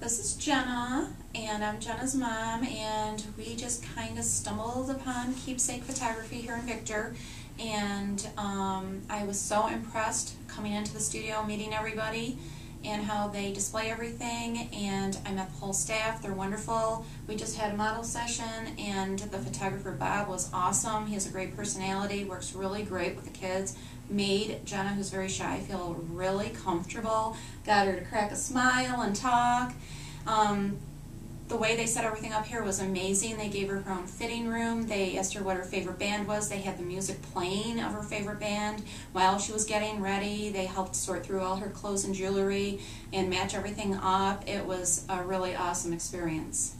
This is Jenna, and I'm Jenna's mom, and we just kind of stumbled upon keepsake photography here in Victor. And um, I was so impressed coming into the studio, meeting everybody, and how they display everything. And I met the whole staff, they're wonderful. We just had a model session, and the photographer Bob was awesome. He has a great personality, works really great with the kids. Made Jenna, who's very shy, feel really comfortable. Got her to crack a smile and talk. Um, the way they set everything up here was amazing. They gave her her own fitting room. They asked her what her favorite band was. They had the music playing of her favorite band while she was getting ready. They helped sort through all her clothes and jewelry and match everything up. It was a really awesome experience.